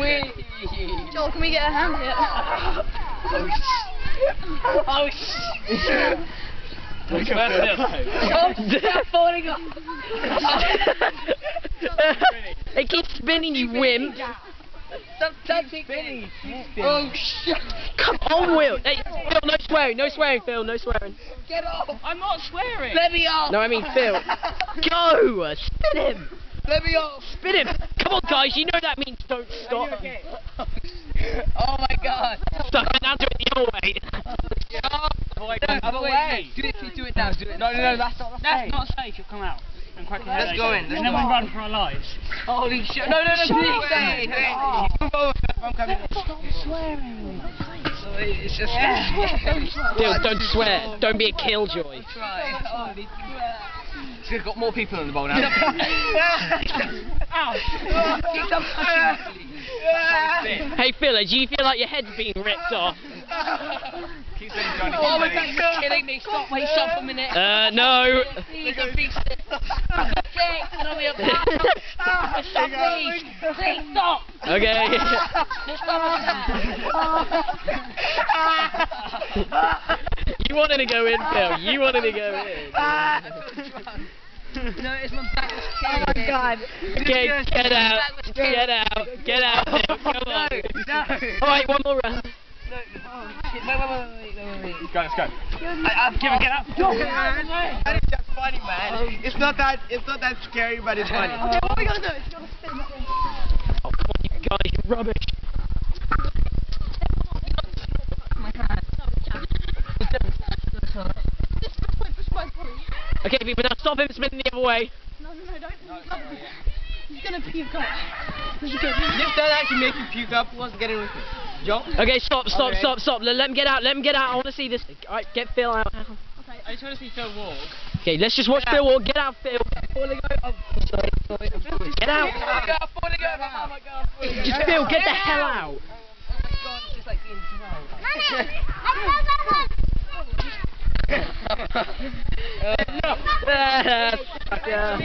Wee. Joel, can we get a hand here? Oh, sh- oh, sh- Look at Oh, oh falling off. it keeps spinning, you wimp. Stop touching me. Oh, shit. Come on, Will. Hey, Phil, no swearing, no swearing, Phil, no swearing. Get off. I'm not swearing. Let me off. No, I mean Phil. Go! Spin him! Let me off. Spin him! Come on, guys, you know that means don't stop. Oh my god. Stop, and now do it the other way. Stop. Boy, No, other wait, way. Do it, do it now. Do it. No, no, no, that's not That's not safe. You'll come out and crack your head Let's open. go in, let's And then go we'll in. run for our lives. Holy shit. No, no, no, please stay. Hey, move over. I'm coming. Stop swearing. It's just. Phil, don't swear. Don't be a killjoy. Try. Holy crap. She's got more people in the bowl now. Ow! Stop touching me, please. Hey, Phil, do you feel like your head's being ripped off? Keep saying Johnny. Oh my god, you're killing me. Stop, wait, stop for a minute. Uh, no. Please, I'm being sick. Sick, get on me up. Stop, please. Please, stop. Okay. Just stop you wanted to go in, Phil. You wanted to go in. No, it's my back was Oh my god. Okay, get out. Get out. Get out, Come on. No. Alright, one more round. No, oh, Wait, wait, wait, wait, wait, wait, wait. Go, let's go. I, I've Give it, get up. That is just funny, man. Oh. It's not that it's not that scary, but it's funny. Oh. Okay, what are we gonna do? It's gonna spin. Oh, come on, you guys. You're rubbish. Okay, people, now stop him spinning the other way. No, no, no, don't. He's gonna puke up. This is good. If that actually makes you puke up, who wants to get in with me? Joe? Okay, stop, stop, Okay. stop, stop. Let, let him get out. Let him get out. I want to see this. Alright, get Phil out. Okay. I just want to see Phil walk. Okay, let's just watch Phil walk. Get out, Phil. Falling over. Oh, sorry, sorry. I'm falling. Get out. My god, I'm falling over. Oh my god, I'm falling over. Just Phil, get the hell out. Uh, no. Ờ, ờ,